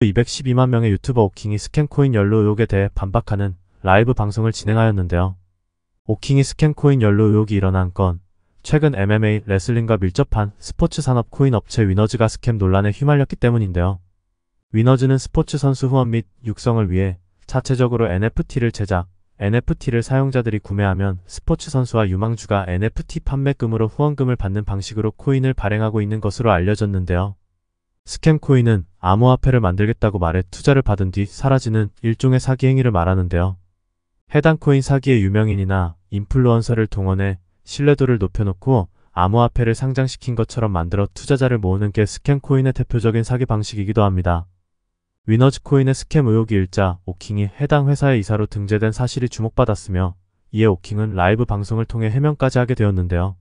212만 명의 유튜버 오킹이 scam 코인 연루 의혹에 대해 반박하는 라이브 방송을 진행하였는데요. 오킹이 scam 코인 연루 의혹이 일어난 건 최근 MMA 레슬링과 밀접한 스포츠 산업 코인 업체 위너즈가 scam 논란에 휘말렸기 때문인데요. 위너즈는 스포츠 선수 후원 및 육성을 위해 자체적으로 NFT를 제작, NFT를 사용자들이 구매하면 스포츠 선수와 유망주가 NFT 판매금으로 후원금을 받는 방식으로 코인을 발행하고 있는 것으로 알려졌는데요. scam 코인은 암호화폐를 만들겠다고 말해 투자를 받은 뒤 사라지는 일종의 사기 행위를 말하는데요. 해당 코인 사기에 유명인이나 인플루언서를 동원해 신뢰도를 높여놓고 암호화폐를 상장시킨 것처럼 만들어 투자자를 모으는 게 scam 코인의 대표적인 사기 방식이기도 합니다. 위너즈 코인의 scam 의혹이 일자 오킹이 해당 회사의 이사로 등재된 사실이 주목받았으며 이에 오킹은 라이브 방송을 통해 해명까지 하게 되었는데요.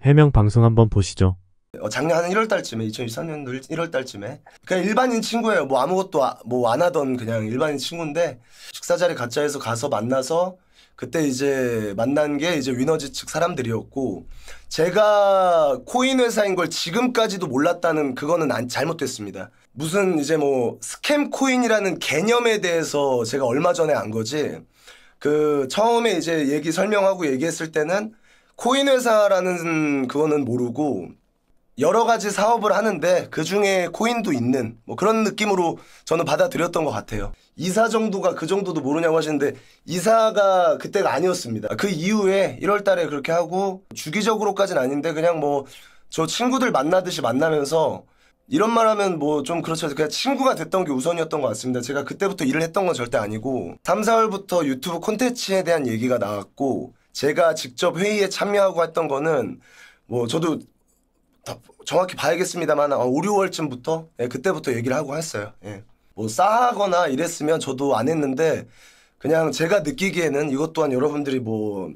해명 방송 한번 보시죠. 어, 작년 한 1월 달쯤에 2023년 1월 달쯤에 그냥 일반인 친구예요. 뭐 아무것도 뭐 안 하던 그냥 일반인 친구인데 식사 자리 가짜에서 가서 만나서 그때 이제 만난 게 이제 위너즈 측 사람들이었고 제가 코인 회사인 걸 지금까지도 몰랐다는 그거는 안, 잘못됐습니다. 무슨 이제 뭐 스캠 코인이라는 개념에 대해서 제가 얼마 전에 안 거지. 그 처음에 이제 얘기 설명하고 얘기했을 때는 코인 회사라는 그거는 모르고 여러 가지 사업을 하는데 그 중에 코인도 있는 뭐 그런 느낌으로 저는 받아들였던 것 같아요. 이사 정도가 그 정도도 모르냐고 하시는데 이사가 그때가 아니었습니다. 그 이후에 1월 달에 그렇게 하고 주기적으로까지는 아닌데 그냥 뭐 저 친구들 만나듯이 만나면서 이런 말 하면 뭐 좀 그렇죠. 그냥 친구가 됐던 게 우선이었던 것 같습니다. 제가 그때부터 일을 했던 건 절대 아니고 3, 4월부터 유튜브 콘텐츠에 대한 얘기가 나왔고 제가 직접 회의에 참여하고 했던 거는 뭐 저도 정확히 봐야겠습니다만 어, 5, 6월쯤부터 예, 그때부터 얘기를 하고 했어요. 예. 뭐 싸하거나 이랬으면 저도 안 했는데 그냥 제가 느끼기에는 이것 또한 여러분들이 뭐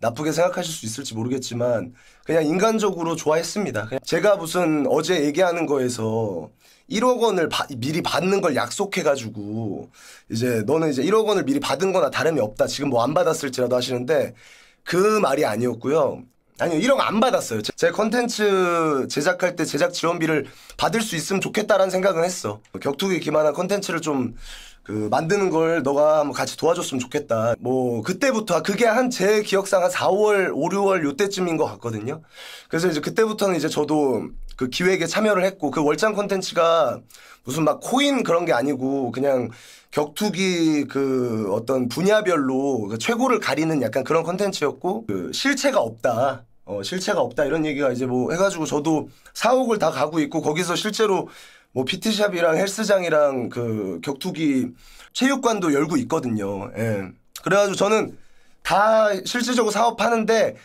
나쁘게 생각하실 수 있을지 모르겠지만 그냥 인간적으로 좋아했습니다. 제가 무슨 어제 얘기하는 거에서 1억 원을 바, 미리 받는 걸 약속해가지고 이제 너는 이제 1억 원을 미리 받은 거나 다름이 없다. 지금 뭐 안 받았을지라도 하시는데 그 말이 아니었고요. 아니요, 1억 안 받았어요. 제 컨텐츠 제작할 때 제작 지원비를 받을 수 있으면 좋겠다라는 생각은 했어. 격투기 기반한 컨텐츠를 좀 그 만드는 걸 너가 한번 같이 도와줬으면 좋겠다. 뭐 그때부터 그게 한 제 기억상 한 4월, 5, 6월 요때쯤인 것 같거든요. 그래서 이제 그때부터는 이제 저도 그 기획에 참여를 했고 그 월장 컨텐츠가 무슨 막 코인 그런 게 아니고 그냥 격투기 그 어떤 분야별로 그 최고를 가리는 약간 그런 컨텐츠였고 그 실체가 없다. 어, 실체가 없다 이런 얘기가 이제 뭐 해가지고 저도 사옥을 다 가고 있고 거기서 실제로 뭐 PT샵이랑 헬스장이랑 그 격투기 체육관도 열고 있거든요. 예. 그래가지고 저는 다 실질적으로 사업하는데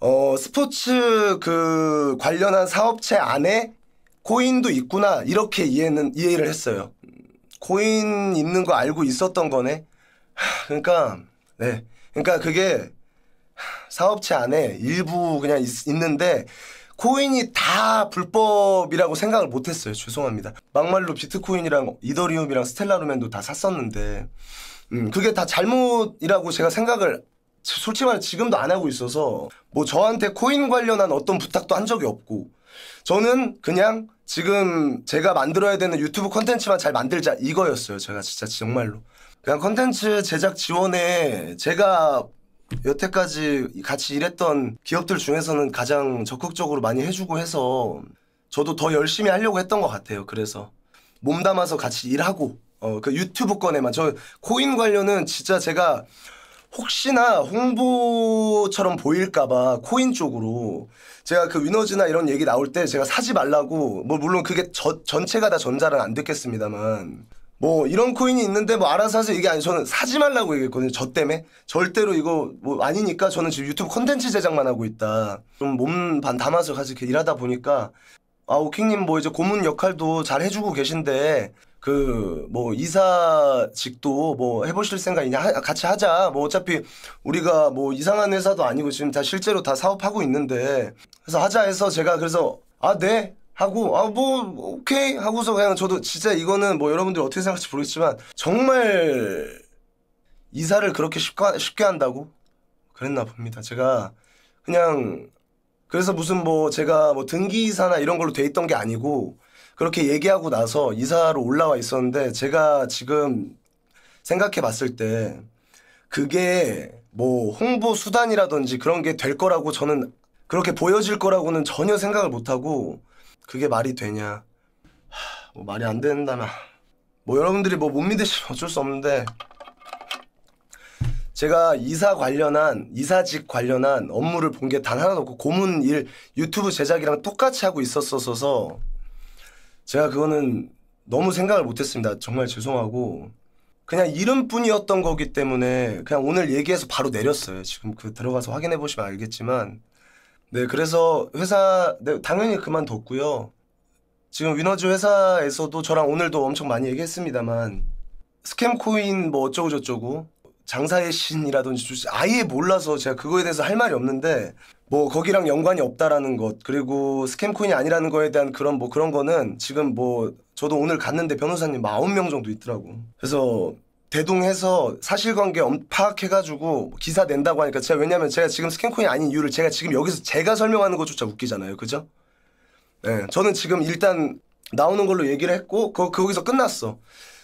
어 스포츠 그 관련한 사업체 안에 코인도 있구나 이렇게 이해는 이해를 했어요. 코인 있는 거 알고 있었던 거네. 그러니까 네, 그러니까 그게 사업체 안에 일부 그냥 있, 있는데 코인이 다 불법이라고 생각을 못했어요. 죄송합니다. 막말로 비트코인이랑 이더리움이랑 스텔라루멘도 다 샀었는데 음, 그게 다 잘못이라고 제가 생각을 솔직히 말해 지금도 안 하고 있어서 뭐 저한테 코인 관련한 어떤 부탁도 한 적이 없고 저는 그냥 지금 제가 만들어야 되는 유튜브 컨텐츠만 잘 만들자 이거였어요. 제가 진짜 정말로. 그냥 컨텐츠 제작 지원에 제가 여태까지 같이 일했던 기업들 중에서는 가장 적극적으로 많이 해주고 해서 저도 더 열심히 하려고 했던 것 같아요. 그래서 몸 담아서 같이 일하고 어, 그 유튜브 건에만 저 코인 관련은 진짜 제가 혹시나 홍보처럼 보일까봐 코인 쪽으로 제가 그 위너즈나 이런 얘기 나올 때 제가 사지 말라고 뭐 물론 그게 저, 전체가 다 전자는 안 듣겠습니다만 뭐 이런 코인이 있는데 뭐 알아서 하세요. 이게 아니 저는 사지 말라고 얘기했거든요. 저 때문에. 절대로 이거 뭐 아니니까 저는 지금 유튜브 콘텐츠 제작만 하고 있다. 좀 몸 반 담아서 같이 일하다 보니까 아 오킹님 뭐 이제 고문 역할도 잘 해주고 계신데 그 뭐 이사직도 뭐 해보실 생각이냐? 하, 같이 하자. 뭐 어차피 우리가 뭐 이상한 회사도 아니고 지금 다 실제로 다 사업하고 있는데. 그래서 하자 해서 제가 그래서 아네 하고 아 뭐 오케이 하고서 그냥 저도 진짜 이거는 뭐 여러분들 어떻게 생각할지 모르겠지만 정말 이사를 그렇게 쉽게, 쉽게 한다고? 그랬나 봅니다. 제가 그냥 그래서 무슨 뭐 제가 뭐 등기이사나 이런 걸로 돼 있던 게 아니고 그렇게 얘기하고 나서 이사로 올라와 있었는데 제가 지금 생각해 봤을 때 그게 뭐 홍보 수단이라든지 그런 게 될 거라고 저는 그렇게 보여질 거라고는 전혀 생각을 못 하고 그게 말이 되냐. 하, 뭐 말이 안 된다면 뭐 여러분들이 뭐 못 믿으시면 어쩔 수 없는데 제가 이사 관련한 이사직 관련한 업무를 본 게 단 하나도 없고 고문 일 유튜브 제작이랑 똑같이 하고 있었어서 제가 그거는 너무 생각을 못했습니다. 정말 죄송하고 그냥 이름뿐이었던 거기 때문에 그냥 오늘 얘기해서 바로 내렸어요. 지금 그 들어가서 확인해 보시면 알겠지만 네 그래서 회사 네, 당연히 그만뒀고요. 지금 위너즈 회사에서도 저랑 오늘도 엄청 많이 얘기했습니다만 스캠 코인 뭐 어쩌고 저쩌고 장사의 신이라든지 주시- 아예 몰라서 제가 그거에 대해서 할 말이 없는데 뭐 거기랑 연관이 없다라는 것 그리고 스캠 코인이 아니라는 거에 대한 그런 뭐 그런 거는 지금 뭐 저도 오늘 갔는데 변호사님 뭐 아홉 명 정도 있더라고 그래서 대동해서 사실관계 엄- 파악해가지고 기사 낸다고 하니까 제가 왜냐면 제가 지금 스캠 코인이 아닌 이유를 제가 지금 여기서 제가 설명하는 것조차 웃기잖아요 그죠? 네, 저는 지금 일단 나오는 걸로 얘기를 했고 거, 거기서 끝났어.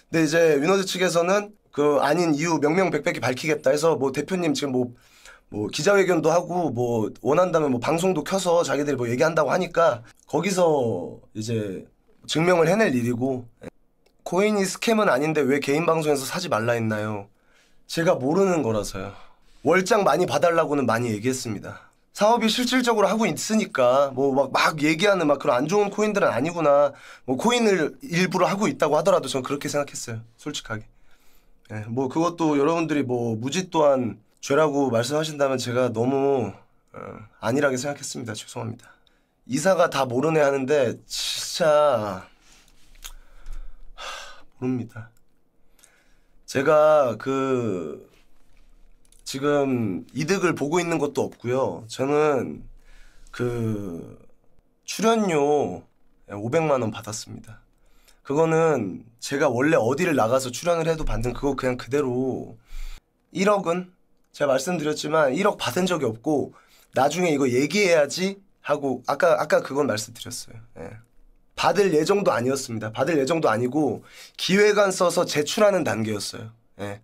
근데 이제 위너즈 측에서는 그 아닌 이유 명명백백히 밝히겠다 해서 뭐 대표님 지금 뭐 뭐 기자회견도 하고 뭐 원한다면 뭐 방송도 켜서 자기들이 뭐 얘기한다고 하니까 거기서 이제 증명을 해낼 일이고 코인이 스캠은 아닌데 왜 개인 방송에서 사지 말라 했나요? 제가 모르는 거라서요. 월장 많이 봐달라고는 많이 얘기했습니다. 사업이 실질적으로 하고 있으니까 뭐막막 얘기하는 막 그런 안 좋은 코인들은 아니구나. 뭐 코인을 일부러 하고 있다고 하더라도 저는 그렇게 생각했어요. 솔직하게. 예, 뭐 그것도 여러분들이 뭐 무지 또한 죄라고 말씀하신다면 제가 너무 어, 안일하게 생각했습니다. 죄송합니다. 이사가 다 모르네 하는데 진짜 하, 모릅니다. 제가 그 지금 이득을 보고 있는 것도 없고요. 저는 그 출연료 500만 원 받았습니다. 그거는 제가 원래 어디를 나가서 출연을 해도 받는 그거 그냥 그대로 1억은 제가 말씀드렸지만 1억 받은 적이 없고 나중에 이거 얘기해야지 하고 아까 아까 그건 말씀드렸어요. 예. 받을 예정도 아니었습니다. 받을 예정도 아니고 기획안 써서 제출하는 단계였어요. 예.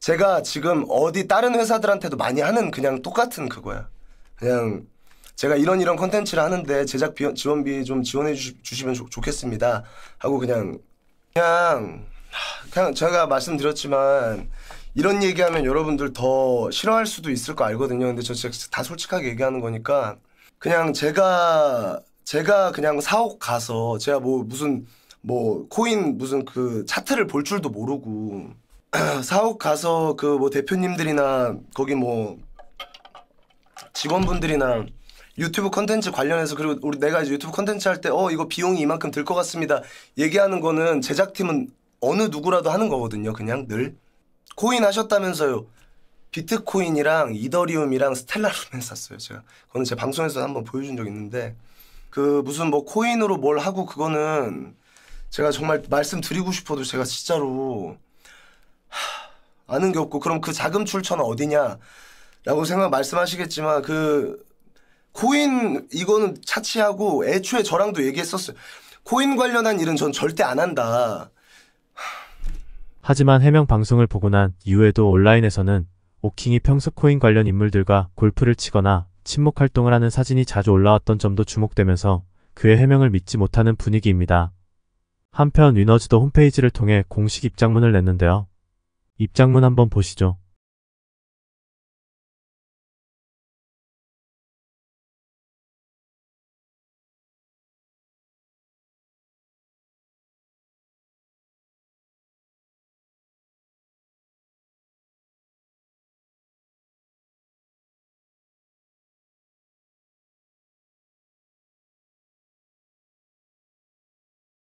제가 지금 어디 다른 회사들한테도 많이 하는 그냥 똑같은 그거야. 그냥 제가 이런 이런 컨텐츠를 하는데 제작 비, 지원비 좀 지원해 주시, 좋, 좋겠습니다. 하고 그냥 그냥 하, 그냥 제가 말씀드렸지만 이런 얘기하면 여러분들 더 싫어할 수도 있을 거 알거든요. 근데 저 진짜 다 솔직하게 얘기하는 거니까 그냥 제가 제가 그냥 사옥 가서 제가 뭐 무슨 뭐 코인 무슨 그 차트를 볼 줄도 모르고 사옥 가서 그 뭐 대표님들이나 거기 뭐 직원분들이나 유튜브 컨텐츠 관련해서 그리고 우리 내가 이제 유튜브 컨텐츠 할 때 어 이거 비용이 이만큼 들 것 같습니다 얘기하는 거는 제작팀은 어느 누구라도 하는 거거든요 그냥 늘. 코인 하셨다면서요. 비트코인이랑 이더리움이랑 스텔라룸에 샀어요 제가. 그거는 제 방송에서 한번 보여준 적 있는데 그 무슨 뭐 코인으로 뭘 하고 그거는 제가 정말 말씀드리고 싶어도 제가 진짜로 아는 게 없고 그럼 그 자금 출처는 어디냐? 라고 생각 말씀하시겠지만 그 코인 이거는 차치하고 애초에 저랑도 얘기했었어요. 코인 관련한 일은 전 절대 안 한다. 하지만 해명 방송을 보고 난 이후에도 온라인에서는 오킹이 평소 코인 관련 인물들과 골프를 치거나 친목 활동을 하는 사진이 자주 올라왔던 점도 주목되면서 그의 해명을 믿지 못하는 분위기입니다. 한편 위너즈도 홈페이지를 통해 공식 입장문을 냈는데요. 입장문 한번 보시죠.